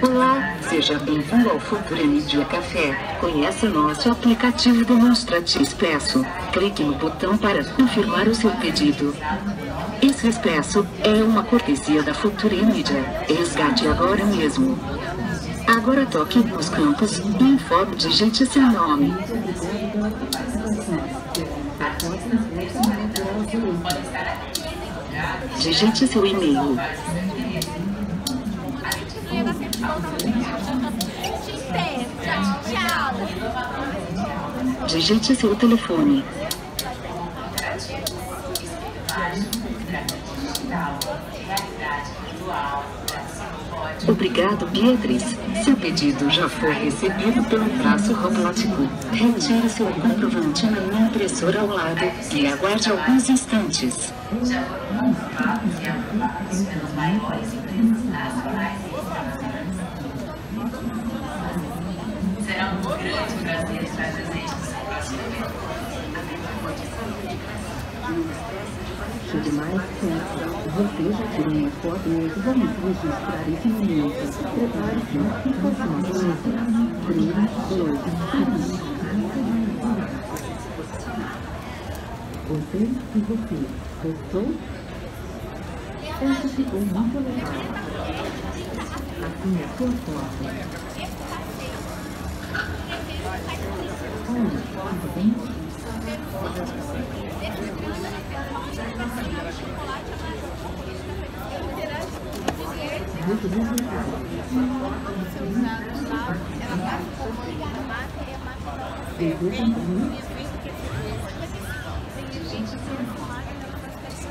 Olá, seja bem-vindo ao Futura Mídia Café. Conheça nosso aplicativo Demonstrate Expresso. Clique no botão para confirmar o seu pedido. Esse Expresso é uma cortesia da Futura Mídia. Resgate agora mesmo. Agora toque nos campos e informe digite seu nome. Digite seu e-mail. Digite seu telefone. Obrigado, Beatriz. Seu pedido já foi recebido pelo braço robótico. Retire seu comprovante na impressora ao lado e aguarde alguns instantes. Será um grande prazer estar presente evento. Chegue mais perto. Você já tirou uma foto e vamos registrar esse momento. Prepare-se e faça uma coisa. 3, 2, 1. Você e você. Gostou? Essa ficou muito legal. Assim é a sua foto. Olha, tudo bem? Muito obrigado. Desejo também. Informe